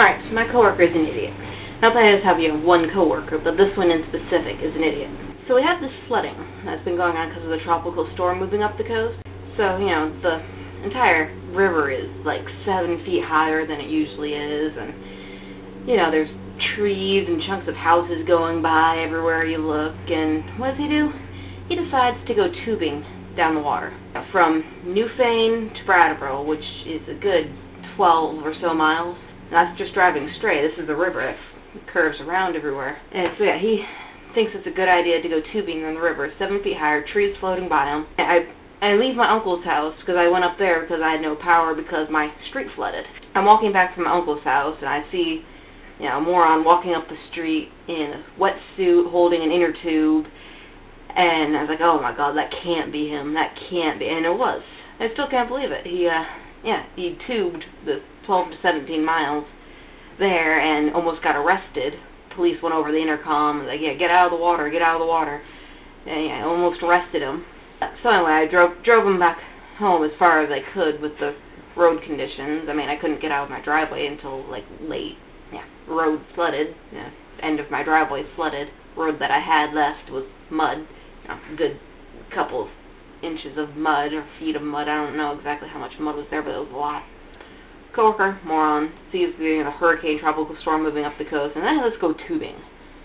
Alright, so my coworker is an idiot. Not that I just have you know, one coworker, but this one in specific is an idiot. So we have this flooding that's been going on because of the tropical storm moving up the coast. So, you know, the entire river is like seven feet higher than it usually is, and, you know, there's trees and chunks of houses going by everywhere you look, and what does he do? He decides to go tubing down the water. From Newfane to Brattleboro, which is a good 12 or so miles. That's just driving straight. This is the river that curves around everywhere. And so yeah, he thinks it's a good idea to go tubing on the river, seven feet higher, trees floating by him. I I leave my uncle's house because I went up there because I had no power because my street flooded. I'm walking back from my uncle's house and I see, you know, a moron walking up the street in a wetsuit holding an inner tube and I was like, oh my god, that can't be him. That can't be. And it was. I still can't believe it. He, uh, yeah, he tubed the 12 to 17 miles there and almost got arrested. Police went over the intercom, like, yeah, get out of the water, get out of the water. And yeah, almost arrested him. So anyway, I drove drove him back home as far as I could with the road conditions. I mean, I couldn't get out of my driveway until like late. Yeah, road flooded. Yeah, end of my driveway flooded. Road that I had left was mud. You know, a good couple of inches of mud or feet of mud. I don't know exactly how much mud was there, but it was a lot. Coworker, moron, sees the know, hurricane tropical storm moving up the coast, and then let's go tubing.